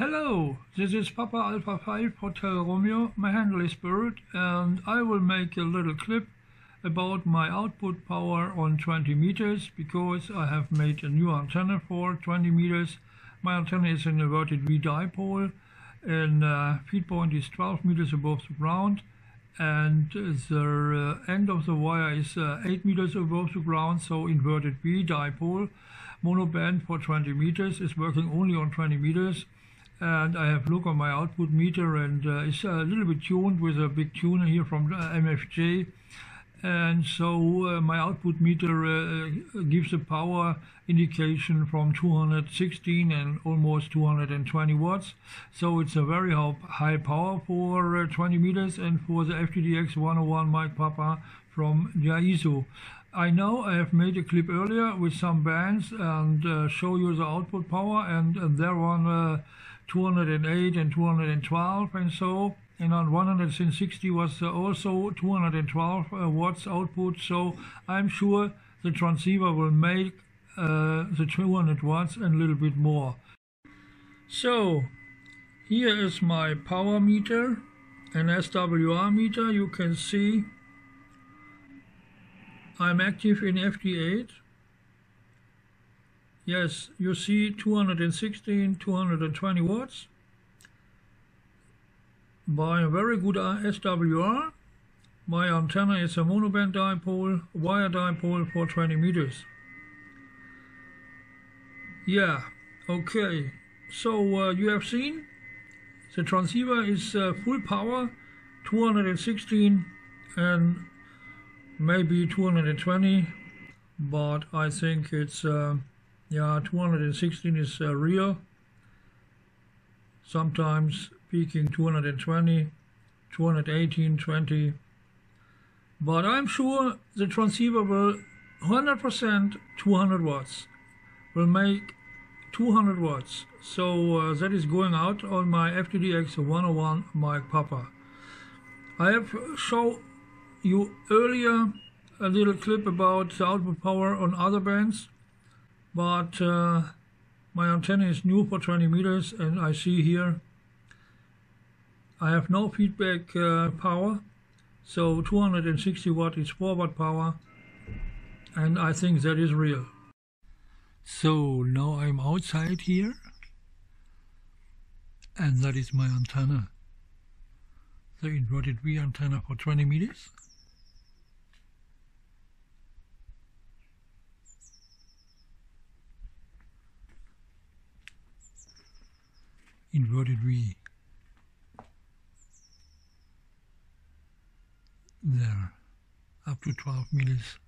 Hello, this is Papa Alpha 5 Hotel Romeo. My handle is Bert and I will make a little clip about my output power on 20 meters because I have made a new antenna for 20 meters. My antenna is an inverted V dipole and uh, feed point is 12 meters above the ground and the uh, end of the wire is uh, 8 meters above the ground so inverted V dipole monoband for 20 meters is working only on 20 meters and I have look on my output meter and uh, it's a little bit tuned with a big tuner here from uh, MFJ and so uh, my output meter uh, gives a power indication from 216 and almost 220 watts. So it's a very high power for uh, 20 meters. And for the FTDX 101 Mike Papa from Yaesu. I know I have made a clip earlier with some bands and uh, show you the output power and, and they're on uh, 208 and 212 and so and on 160 was uh, also 212 uh, watts output. So I'm sure the transceiver will make uh, the 200 watts and a little bit more. So here is my power meter an SWR meter. You can see I'm active in FT8 yes you see 216 220 watts by a very good SWR. My antenna is a monoband dipole, wire dipole for 20 meters. Yeah, okay. So uh, you have seen the transceiver is uh, full power, 216 and maybe 220, but I think it's uh, yeah 216 is uh, real. Sometimes peaking 220, 218, 20. But I'm sure the transceiver will 100% 200 watts, will make 200 watts. So uh, that is going out on my FTDX 101 Mike Papa. I have shown you earlier a little clip about the output power on other bands, but uh, my antenna is new for 20 meters and I see here I have no feedback uh, power, so 260 watt is forward power, and I think that is real. So now I'm outside here, and that is my antenna, the inverted V antenna for 20 meters. Inverted V. there up to 12 meters.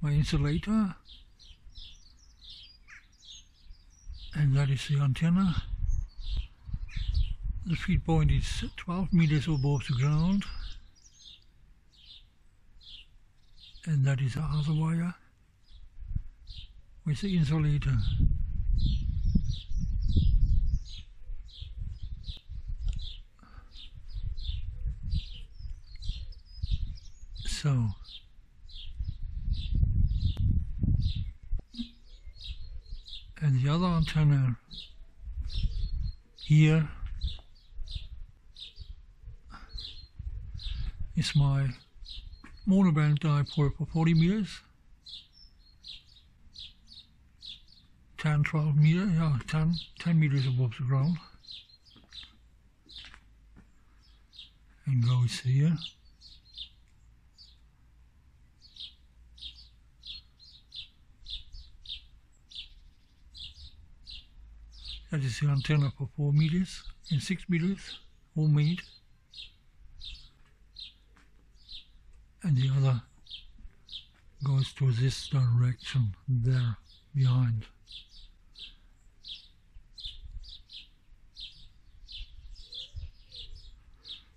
My insulator and that is the antenna. The feed point is 12 meters above the ground and that is the other wire with the insulator. so. And the other antenna here is my monoband dipole for 40 meters. 10 12 meters yeah 10 10 meters above the ground. And goes here That is the antenna for 4 meters and 6 meters, all homemade. And the other goes to this direction there behind.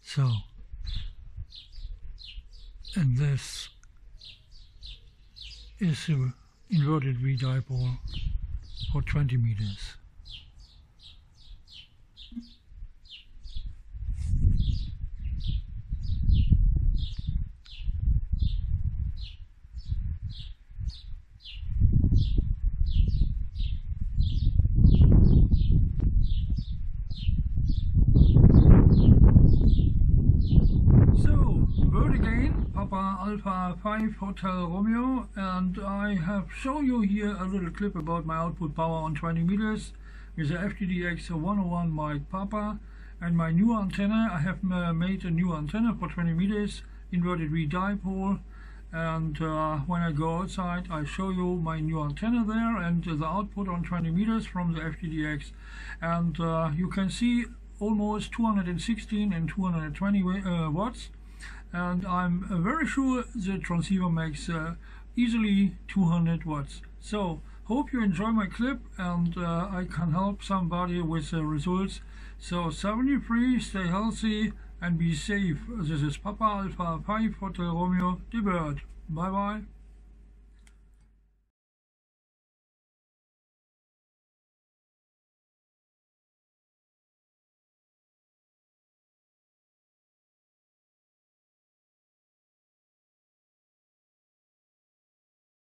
So, and this is the inverted V dipole for 20 meters. Papa Alpha 5 Hotel Romeo and I have shown you here a little clip about my output power on 20 meters with the FTDX 101 Mike Papa and my new antenna. I have uh, made a new antenna for 20 meters inverted V dipole and uh, when I go outside I show you my new antenna there and the output on 20 meters from the FTDX and uh, you can see almost 216 and 220 uh, watts and I'm uh, very sure the transceiver makes uh, easily 200 watts. So hope you enjoy my clip and uh, I can help somebody with the results. So 73 stay healthy and be safe. This is Papa Alpha 5 Hotel Romeo the Bert bye bye